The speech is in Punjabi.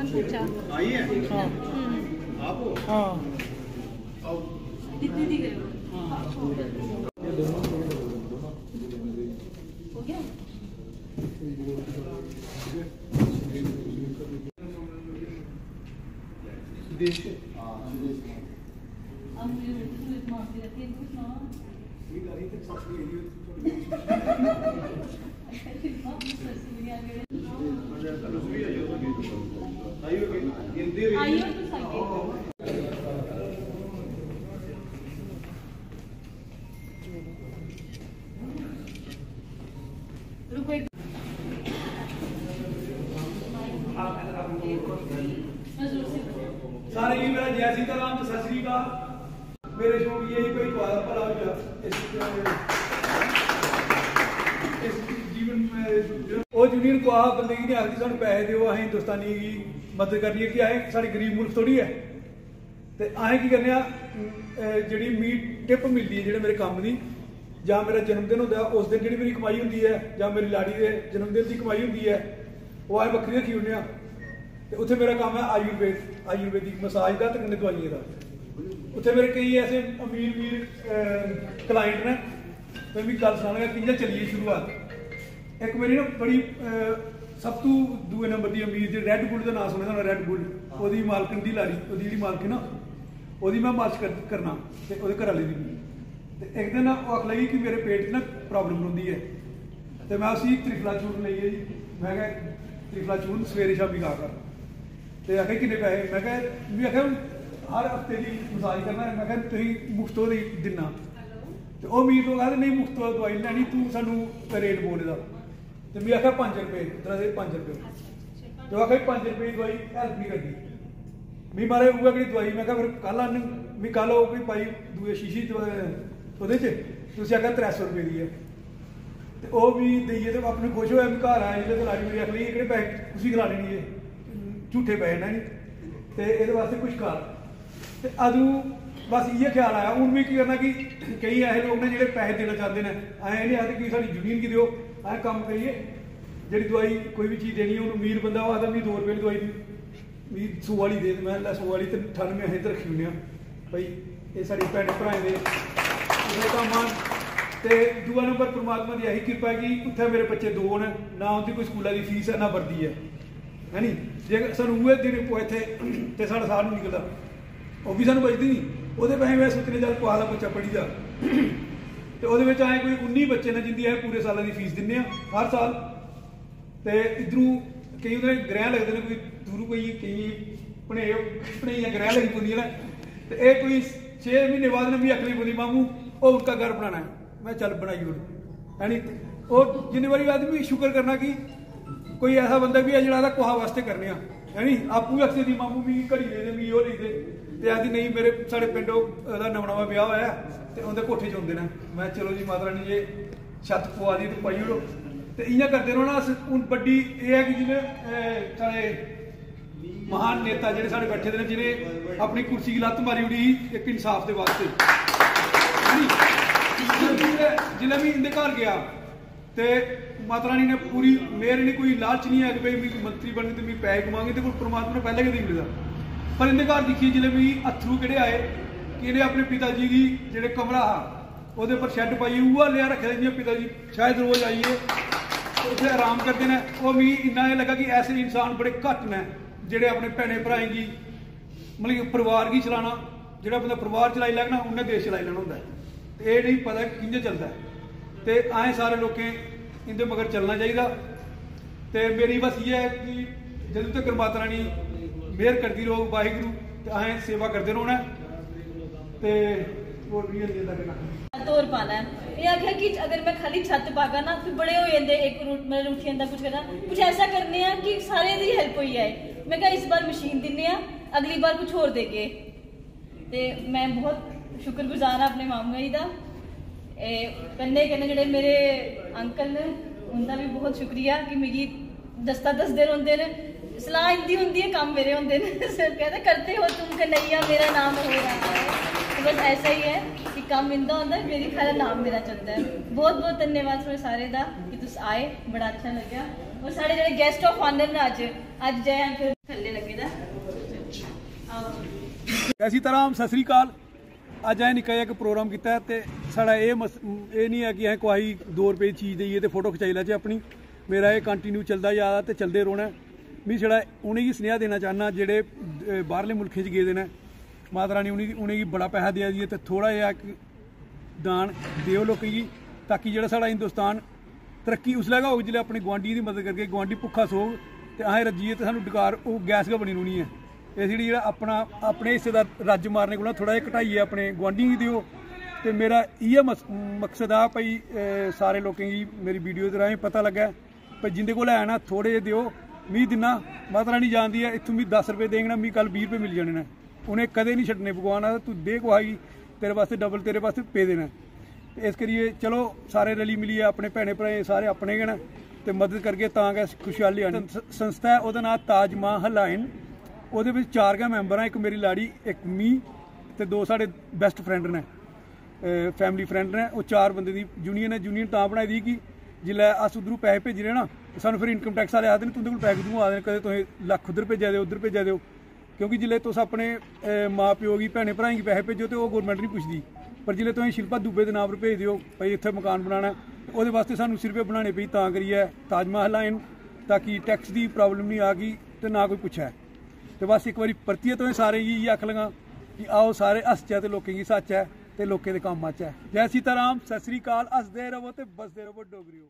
अमन पूछा आई है ਹਾਂ आप हो ਹਾਂ आओ दीदी दी गए हो गया देश के अब मुझे उर्दू इतना आती रहती है कुछ ना ये गाड़ी तक सब हिंदी आइए ਸਾਰੇ ਜੀ ਮੇਰਾ ਜੈ ਸੀਤਾ ਰਾਮ ਤੇ ਸਤਿ ਸ੍ਰੀ ਅਕਾਲ। ਮੇਰੇ ਸ਼ੌਕ ਇਹ ਕੋਈ ਦੁਆਰਾ ਭਲਾ ਹੋ ਜਾ ਇਸ ਇਸ ਜੀਵਨ में ਉਹ ਜੂਨੀਅਰ ਕੋ ਆ ਬੰਦਗੀ ਨੇ ਆਖਦੀ ਸਾਨੂੰ ਪੈਸੇ ਦਿਓ, ਅਸੀਂ ਹਿੰਦੁਸਤਾਨੀ ਦੀ ਮਦਦ ਕਰਨੀ ਹੈ ਕਿ ਆਏ, ਸਾਡੀ ਗਰੀਬ ਮੁਲਕ ਥੋੜੀ ਹੈ। ਤੇ ਆਏ ਕੀ ਕਰਨੇ ਆ? ਜਿਹੜੀ ਮੀਟ ਟਿਪ ਮਿਲਦੀ ਹੈ, ਜਿਹੜੇ ਮੇਰੇ ਕੰਮ ਦੀ, ਜਾਂ ਮੇਰਾ ਜਨਮ ਦਿਨ ਹੁੰਦਾ ਉਸ ਦਿਨ ਜਿਹੜੀ ਮੇਰੀ ਕਮਾਈ ਹੁੰਦੀ ਹੈ, ਜਾਂ ਮੇਰੀ ਲਾੜੀ ਦੇ ਜਨਮ ਦਿਨ ਦੀ ਕਮਾਈ ਹੁੰਦੀ ਹੈ, ਉਹ ਆਏ ਵੱਖਰੀ ਰੱਖੀ ਆ ਤੇ ਉੱਥੇ ਮੇਰਾ ਕੰਮ ਹੈ ਆਯੁਰਵੇਦ, ਆਯੁਰਵੈਦਿਕ ਮਸਾਜ ਦਾ ਤੇ ਕੰਨੇ ਦਵਾਈਆਂ ਦਾ। ਉੱਥੇ ਮੇਰੇ ਕਈ ਐਸੇ ਅਮੀਰ ਵੀਰ ਕਲਾਇੰਟ ਨੇ। ਮੈਂ ਵੀ ਗੱਲ ਸੁਣਾਵਾਂਗਾ ਕਿੰਨਾ ਚੱਲੀਏ ਸ਼ੁਰੂਆਤ। ਇੱਕ ਮੇਰੀ ਨਾ ਬੜੀ ਸਭ ਤੋਂ ਦੂਏ ਨੰਬਰ ਦੀ ਅਮੀਰ ਜਿਹੜੀ ਰੈੱਡ ਬੁੱਲ ਦਾ ਨਾਮ ਸੁਣਿਆ ਹੋਣਾ ਰੈੱਡ ਬੁੱਲ ਉਹਦੀ ਮਾਲਕਣ ਦੀ ਲਾੜੀ ਉਹਦੀ ਜਿਹੜੀ ਮਾਲਕ ਹੈ ਨਾ ਉਹਦੀ ਮੈਂ ਮਾਰਚ ਕਰਨਾ ਤੇ ਉਹਦੇ ਘਰ ਵਾਲੇ ਦੀ ਵੀ। ਤੇ ਇੱਕ ਦਿਨ ਉਹ ਆਖ ਲੱਗੀ ਕਿ ਮੇਰੇ ਪੇਟ 'ਚ ਨਾ ਪ੍ਰੋਬਲਮ ਹੁੰਦੀ ਹੈ। ਤੇ ਮੈਂ ਉਸੇ ਤ੍ਰਿਫਲਾ ਚੂਰਨ ਲਈ ਹੈ ਜੀ। ਮੈਂ ਕਿਹਾ ਤ੍ਰਿਫਲਾ ਚੂਰਨ ਸਵੇਰੇ ਸ਼ਾਮੀ ਖਾ ਕਰ। ਤੇ ਆਖੇ ਕਿੰਨੇ ਪੈਸੇ? ਮੈਂ ਕਿਹਾ ਵੀ ਆਖਿਆ ਹਰ ਹਫ਼ਤੇ ਦੀ ਮਸਾਜ ਕਰਨਾ। ਮੈਂ ਕਿਹਾ ਤੁਸੀਂ ਮੁਫਤ ਦੀ ਦਿਨਾ। ਤੇ ਉਹ ਮੀਰ ਤੋਂ ਕਹਿੰਦੇ ਨਹੀਂ ਮੁਫਤ ਦਵਾਈ ਲੈਣੀ ਤੂੰ ਸਾਨੂੰ ਰੇਟ ਬੋਲ ਇਹਦਾ। ਤੇ ਮੈਂ ਆਖਿਆ 5 ਰੁਪਏ, ਤੇਰਾ ਦੇ 5 ਰੁਪਏ। ਤੇ ਉਹ ਆਖਿਆ 5 ਰੁਪਏ ਦੀ ਦਵਾਈ ਹੈਲਪ ਨਹੀਂ ਕਰਦੀ ਮੈਂ ਮਾਰੇ ਉਹ ਅਗਲੀ ਦਵਾਈ, ਮੈਂ ਕਿਹਾ ਫਿਰ ਕੱਲ ਆਨ, ਵੀ ਕੱਲ ਉਹ ਵੀ ਭਾਈ ਦੂਏ ਸ਼ੀਸ਼ੀ ਉਹਦੇ ਚ ਤੁਸੀਂ ਆਖਿਆ 300 ਰੁਪਏ ਦੀ ਹੈ ਤੇ ਉਹ ਵੀ ਦਈਏ ਤੇ ਆਪਣੇ ਖੁਸ਼ ਹੋਇਆ ਵੀ ਘਰ ਆਏ ਜਿਹੜੇ ਲਾੜੀ ਮੇਰੀ ਅਗਲੀ ਕਿਹੜੇ ਪੈਸੇ ਤੁਸੀਂ ਕਰਾ ਲੈਣੀ ਹੈ ਝੂਠੇ ਪੈਸੇ ਨਾ ਨਹੀਂ ਤੇ ਇਹਦੇ ਵਾਸਤੇ ਕੁਝ ਕਰ। ਤੇ ਅਦੂ ਬਸ ਇਹ ਖਿਆਲ ਆਇਆ। ਹੁਣ ਵੀ ਕੀ ਕਰਨਾ ਕਿ ਕਈ ਐਸੇ ਲੋਕ ਨੇ ਜਿਹੜੇ ਪੈਸੇ ਦੇਣਾ ਚਾਹੁੰਦੇ ਨੇ। ਐ ਨਹੀਂ ਆਖਦੇ ਕਿ ਸਾਡੀ ਜ਼ਮੀਨ ਕੀ ਦਿਓ। ਐ ਕੰਮ ਕਰੀਏ। ਜਿਹੜੀ ਦਵਾਈ ਕੋਈ ਵੀ ਚੀਜ਼ ਦੇਣੀ ਉਹਨੂੰ ਅਮੀਰ ਬੰਦਾ ਉਹ ਆਦਾ ਵੀ 2 ਰੁਪਏ ਦੀ ਦਵਾਈ ਵੀ ਸੌ ਵਾਲੀ ਦੇ ਦੇ। ਮੈਂ ਲੈ ਸੌ ਵਾਲੀ ਤੇ 98 ਅਸੀਂ ਤੇ ਰੱਖੀ ਹੁੰਦੇ ਆ। ਭਾਈ ਇਹ ਸਾਡੀ ਭੈਣ ਭਰਾ ਦੇ ਇਹ ਕੰਮ ਆ। ਤੇ ਦੂਆ ਨੰਬਰ ਪ੍ਰਮਾਤਮਾ ਦੀ ਇਹੀ ਕਿਰਪਾ ਹੈ ਕਿ ਉੱਥੇ ਮੇਰੇ ਬੱਚੇ ਦੋ ਨੇ ਨਾ ਉਹਦੀ ਕੋਈ ਸਕੂਲਾਂ ਦੀ ਫੀਸ ਹੈ, ਨਾ ਵਰਦੀ ਹੈ। ਹੈਨੀ ਜੇ ਸਾਨੂੰ ਉਹ ਦਿਨ ਪੋ ਇੱਥੇ ਤੇ ਸਾਡਾ ਸਾਰ ਨਹੀਂ ਨਿਕਲਦਾ, ਉਹ ਵੀ ਸਾਨੂੰ ਬਚਦੀ ਨਹੀਂ ਉਹਦੇ ਪੈਸੇ ਮੈਂ ਸੋਚਨੇ ਚੱਲ ਪਵਾ ਦਾ ਬੱਚਾ ਪੜੀ ਦਾ। ਤੇ ਉਹਦੇ ਵਿੱਚ ਆਏ ਕੋਈ 19 ਬੱਚੇ ਨੇ ਜਿੰਦੀ ਹੈ ਪੂਰੇ ਸਾਲਾਂ ਦੀ ਫੀਸ ਦਿੰਨੇ ਆ, ਹਰ ਸਾਲ। ਤੇ ਇਧਰੋਂ ਕਈ ਉਹਦੇ ਗ੍ਰਹਿ ਲੱਗਦੇ ਨੇ ਕੋਈ ਦੂਰੋਂ ਕੋਈ ਕਈ ਪਣੇ ਪਣੇ ਗ੍ਰਹਿ ਲੱਗੀ ਪੁੰਦੀਆਂ ਨੇ। ਤੇ ਇਹ ਕੋਈ 6 ਮਹੀਨੇ ਬਾਅਦ ਨੇ ਵੀ ਅਕਲੀ ਬੋਲੀ ਮਾਮੂ, ਉਹ ਉਨਕਾ ਘਰ ਬਣਾਣਾ ਹੈ। ਮੈਂ ਚੱਲ ਬਣਾਈ ਉਹ ਹੈਨੀ ਉਹ ਜਿੰਨੀ ਵਾਰੀ ਆਦਮੀ ਸ਼ੁਕਰ ਕਰਨਾ ਕਿ ਕੋਈ ਐਸਾ ਬੰਦਾ ਵੀ ਹੈ ਜਿਹੜਾ ਇਹਦਾ ਕੋਹਾ ਵਾਸਤੇ ਕਰਨੇ ਆ। ਹੈਨੀ ਆਪੂ ਵੀ ਅਕਸੇ ਦੀ ਮਾਮੂ ਵੀ ਘੜੀ ਦੇ ਦੇ, ਵੀ ਉਹ ਲਈ ਦੇ। ਤੇ ਆਦੀ ਨਹੀਂ, ਮੇਰੇ ਸਾਡੇ ਪਿੰਡੋਂ ਉਹਦਾ ਨਵਾਂ ਵਿਆਹ ਹੋਇਆ ਤੇ ਉਹਦੇ ਕੋਠੇ 'ਚ ਹੁੰਦੇ ਨੇ। ਮੈਂ ਕਿਹਾ, ਚਲੋ ਜੀ ਮਾਤਾ ਰਾਣੀ, ਜੇ ਛੱਤ ਪਵਾ ਦੀ ਤੇ ਪਾਈ ਉੜੋ। ਤੇ ਇਆਂ ਕਰਦੇ ਰਹੋ ਨਾ ਹੁਣ ਵੱਡੀ ਇਹ ਹੈ ਕਿ ਜਿਹਨੇ ਸਾਡੇ ਮਹਾਨ ਨੇਤਾ ਜਿਹੜੇ ਸਾਡੇ ਬੈਠੇ ਦੇ ਨੇ, ਜਿਹਨੇ ਆਪਣੀ ਕੁਰਸੀ ਦੀ ਲੱਤ ਮਾਰੀ ਉੜੀ ਇੱਕ ਇਨਸਾਫ ਦੇ ਵਾਸਤੇ। ਜਿਲੇ ਵੀ ਇੰਦੇ ਘਰ ਗਿਆ, ਤੇ ਮਾਤਾ ਰਾਣੀ ਨੇ ਪੂਰੀ ਮੇਰੇ ਨੇ ਕੋਈ ਲਾਲਚ ਨਹੀਂ ਹੈ ਕਿ ਬਈ ਮੈਂ ਮੰਤਰੀ ਬਣ ਕੇ ਤੇ ਮੈਂ ਪੈਸੇ ਕਮਾਂਗੇ ਤੇ ਕੋਈ ਪ੍ਰਮਾਤਮਾ ਨੇ ਪਹਿਲਾਂ ਕਦੇ ਮਿਲਦਾ? ਪਰ ਇੰਦੇ ਘਰ ਦੇਖੀ ਜਿਲੇ ਵੀ ਅਥਰੂ ਕਿਹੜੇ ਆਏ, ਕਿ ਇਹਨੇ ਆਪਣੇ ਪਿਤਾ ਜੀ ਦੀ ਜਿਹੜੇ ਕਮਰਾ ਆ, ਉਹਦੇ ਪਰ ਸ਼ੈੱਡ ਪਾਈ ਉਹ ਲਿਆ ਰੱਖਿਆ ਜੀ ਪਿਤਾ ਜੀ ਸ਼ਾਇਦ ਰੋਜ਼ ਆਈਏ ਉੱਥੇ ਆਰਾਮ ਕਰਦੇ ਨੇ। ਉਹ ਵੀ ਇੰਨਾ ਇਹ ਲੱਗਾ ਕਿ ਐਸੇ ਇਨਸਾਨ ਬੜੇ ਘੱਟ ਨੇ, ਜਿਹੜੇ ਆਪਣੇ ਭੈਣੇ ਭਰਾਏ ਦੀ, ਮਤਲਬ ਕਿ ਪਰਿਵਾਰ ਕੀ ਚਲਾਣਾ, ਜਿਹੜਾ ਬੰਦਾ ਪਰਿਵਾਰ ਚਲਾਈ ਲੱਗਣਾ ਉਹਨੇ ਦੇਸ਼ ਚਲਾਈ ਲੈਣਾ ਹੁੰਦਾ ਹੈ। ਤੇ ਇਹ ਨਹੀਂ ਪਤਾ ਕਿ ਕਿੰਨੇ ਚੱਲਦਾ ਤੇ ਐ ਸਾਰੇ ਲੋਕੇ ਇਹਦੇ ਮਗਰ ਚੱਲਣਾ ਚਾਹੀਦਾ। ਤੇ ਮੇਰੀ ਬਸ ਇਹ ਹੈ ਕਿ ਜਦੋਂ ਤੱਕ ਮਾਤਾ ਰਾਣੀ ਮਿਹਰ ਕਰਦੀ ਰਹੋ, ਵਾਹਿਗੁਰੂ, ਤੇ ਆਏ ਸੇਵਾ ਕਰਦੇ ਰਹੋਣਾ ਤੇ ਹੋਰ ਵੀ ਇਹ ਦਾ ਕਰਨਾ ਤੋਰ ਪਾਣਾ ਇਹ ਆਖਿਆ ਕਿ ਅਗਰ ਮੈਂ ਖਾਲੀ ਛੱਤ ਪਾਗਾ ਨਾ, ਫਿਰ ਬੜੇ ਹੋ ਜਾਂਦੇ ਇੱਕ ਰੂਟ ਮੇਰੇ ਰੁਖੀਆਂ ਦਾ ਕੁਝ ਕਰਨਾ ਕੁਝ ਐਸਾ ਕਰਨੇ ਆ ਕਿ ਸਾਰੇ ਦੀ ਹੈਲਪ ਹੋਈ ਜਾਏ। ਮੈਂ ਕਿਹਾ ਇਸ ਵਾਰ ਮਸ਼ੀਨ ਦਿੰਨੇ ਆ, ਅਗਲੀ ਵਾਰ ਕੁਝ ਹੋਰ ਦੇਗੇ ਤੇ ਮੈਂ ਬਹੁਤ ਸ਼ੁਕਰਗੁਜ਼ਾਰ ਆ ਆਪਣੇ ਮਾਮੂ ਜੀ ਦਾ। कन्ने कन्ने जेह्ड़े मेरे अंकल न उंदा बी बहुत शुक्रिया कि मिगी दस्ता दसदे रौंह्दे न सलाह् इंदी होंदी है कम्म मेरे होंदे न सर कहते करते हो तुम कन्हैया मेरा नाम हो रहा है तो बस ऐसा ही है कि कम्म इंदा होंदा है मेरी खरा नाम मेरा चलदा है बहुत बहुत धन्यवाद थोड़े सारे दा कि तुस आए बड़ा अच्छा लग्गेआ और साढ़े जेह्ड़े गेस्ट ऑफ ऑनर न अज्ज अज्ज जय अंकल थल्ले लग्गे दा ऐसी तरह सत श्रीकाल ਅੱਜ ਐ ਨਿੱਕਾ ਜਿਹਾ ਇੱਕ ਪ੍ਰੋਗਰਾਮ ਕੀਤਾ ਹੈ ਤੇ ਸਾਡਾ ਇਹ ਇਹ ਨਹੀਂ ਹੈ ਕਿ ਐ ਕੋਈ 2 ਰੁਪਏ ਦੀ ਚੀਜ਼ ਦੇਈਏ ਤੇ ਫੋਟੋ ਖਿਚਾਈ ਲੈ ਚ ਆਪਣੀ। ਮੇਰਾ ਇਹ ਕੰਟੀਨਿਊ ਚੱਲਦਾ ਜਾ ਤੇ ਚੱਲਦੇ ਰਹਿਣਾ ਵੀ ਜਿਹੜਾ ਉਹਨੇ ਹੀ ਸੁਨੇਹਾ ਦੇਣਾ ਚਾਹਨਾ ਜਿਹੜੇ ਬਾਹਰਲੇ ਮੁਲਕਾਂ 'ਚ ਗਏ ਦੇ ਨੇ। ਮਾਤਾ ਰਾਣੀ ਉਹਨੇ ਉਹਨੇ ਹੀ ਬੜਾ ਪੈਸਾ ਦਿਆ ਜੀ ਤੇ ਥੋੜਾ ਜਿਹਾ ਇੱਕ ਦਾਨ ਦਿਓ ਲੋਕੀ ਜੀ ਤਾਂ ਕਿ ਜਿਹੜਾ ਸਾਡਾ ਹਿੰਦੁਸਤਾਨ ਤਰੱਕੀ ਉਸ ਲਗਾ ਹੋਊ ਜਿਹੜੇ ਆਪਣੇ ਗਵਾਂਢੀ ਦੀ ਮਦਦ ਕਰਕੇ ਗਵਾਂਢੀ ਭੁੱਖਾ ਸੋਗ ਤੇ ਆਹੇ ਰੱਜੀਏ ਤੇ ਸਾਨੂੰ ਡਕਾਰ, ਉਹ ਗੈਸ ਗਾ ਬਣੀ ਰੂਣੀ ਹੈ। ਇਹ ਜਿਹੜੀ ਜਿਹੜਾ ਆਪਣਾ, ਆਪਣੇ ਹਿੱਸੇ ਦਾ ਰੱਜ ਮਾਰਨੇ ਕੋਲ ਥੋੜਾ ਜਿਹਾ ਘਟਾਈਏ ਆਪਣੇ ਗਵਾਂਢੀ ਦਿਓ। ਤੇ ਮੇਰਾ ਇਹ ਮਕਸਦ ਆ ਭਈ ਸਾਰੇ ਲੋਕਾਂ ਦੀ ਮੇਰੀ ਵੀਡੀਓ ਦੇ ਰਾਹੀਂ ਪਤਾ ਲੱਗਾ। ਭਈ ਜਿੰਦੇ ਕੋਲ ਹੈ ਨਾ ਥੋੜੇ ਜਿਹੇ ਦਿਓ ਮੀ ਦਿਨਾ, ਮਾਤਾ ਰਾਣੀ ਜਾਣਦੀ ਹੈ, ਇੱਥੋਂ ਵੀ 10 ਰੁਪਏ ਦੇਂਗਣਾ ਮੀਂਹ ਕੱਲ 20 ਰੁਪਏ ਮਿਲ ਜਾਣੇ ਨੇ। ਉਹਨੇ ਕਦੇ ਨਹੀਂ ਛੱਡਨੇ ਭਗਵਾਨ ਆ ਤੂੰ ਦੇ ਕੋਹਾਈ ਤੇਰੇ ਵਾਸਤੇ ਡਬਲ ਤੇਰੇ ਵਾਸਤੇ ਪੇ ਦੇਣਾ। ਇਸ ਕਰੀਏ ਚਲੋ, ਸਾਰੇ ਰਲੀ ਮਿਲੀਏ ਆਪਣੇ ਭੈਣੇ ਭਰਾ ਸਾਰੇ ਆਪਣੇ ਗਣ, ਤੇ ਮਦਦ ਕਰਕੇ ਤਾਂ ਕਿ ਖੁਸ਼ਹਾਲੀ ਆਣੀ। ਸੰਸਥਾ ਉਹਦਾ ਨਾਮ ਤਾਜ ਮਹਲ ਲਾਈਨ ਉਹਦੇ ਵਿੱਚ ਚਾਰ ਗਾ ਮੈਂਬਰ ਆ ਇੱਕ ਮੇਰੀ ਲਾੜੀ ਇੱਕ ਮੀ ਤੇ ਦੋ ਸਾਡੇ ਬੈਸਟ ਫਰੈਂਡ ਨੇ ਫੈਮਿਲੀ ਫਰੈਂਡ ਨੇ। ਉਹ ਚਾਰ ਬੰਦੇ ਦੀ ਯੂਨੀਅਨ ਹੈ ਯੂਨੀਅਨ ਤਾਂ ਬਣਾਈ ਦੀ ਕਿ ਜਿਲੇ ਅਸ ਉਧਰੋਂ ਪੈਸੇ ਭੇਜ ਰਹੇ ਨਾ ਸਾਨੂੰ ਫਿਰ ਇਨਕਮ ਟੈਕਸ ਵਾਲੇ ਆਦੇ ਨੇ ਤੁਹਾਡੇ ਕੋਲ ਪੈਸੇ ਕਿਉਂ ਆਦੇ ਨੇ ਕਦੇ ਤੁਸੀਂ ਲੱਖ ਉਧਰ ਭੇਜਿਆ ਦਿਓ ਉਧਰ ਭੇਜਿਆ ਦਿਓ। ਕਿਉਂਕਿ ਜਿਲੇ ਤੁਸੀਂ ਆਪਣੇ ਅਹ, ਮਾਂ ਪਿਓ ਭੈਣੇ ਭਰਾਈ ਕੀ ਪੈਸੇ ਭੇਜੋ ਤੇ ਉਹ ਗਵਰਨਮੈਂਟ ਨਹੀਂ ਪੁੱਛਦੀ। ਪਰ ਜਿਲੇ ਤੁਸੀਂ ਸ਼ਿਲਪਾ ਦੂਬੇ ਦੇ ਨਾਮ 'ਤੇ ਭੇਜ ਦਿਓ ਭਈ ਇੱਥੇ ਮਕਾਨ ਬਣਾਉਣਾ ਉਹਦੇ ਵਾਸਤੇ ਸਾਨੂੰ ਸਿਰਫ ਇਹ ਬਣਾਉਣੇ ਪਈ ਤਾਂ ਕਰੀਏ ਤਾਜ ਮਹਲ ਲਾਈਨ ਤਾਂ ਕਿ ਟੈਕਸ ਦੀ ਪ੍ਰੋਬਲਮ ਨਹੀਂ ਆ ਗਈ ਤੇ ਨਾ ਕੋਈ ਪੁੱਛਿਆ। ਤੇ ਬਸ ਇੱਕ ਵਾਰੀ ਪਰਤੀਏ ਤੋਂ ਇਹ ਸਾਰੇ ਹੀ ਇਹ ਆਖ ਲਗਾ ਕਿ ਆਓ ਸਾਰੇ ਹੱਸਚਾ ਤੇ ਲੋਕਾਂ ਦੀ ਸੱਚ ਹੈ ਤੇ ਲੋਕਾਂ ਦੇ ਕੰਮ ਆਚ ਹੈ। ਜੈ ਸੀਤਾ ਰਾਮ ਸਤਿ ਸ੍ਰੀ ਅਕਾਲ, ਹੱਸਦੇ ਰਹੋ ਤੇ ਬਸਦੇ ਰਹੋ ਡੋਗਰਿਓ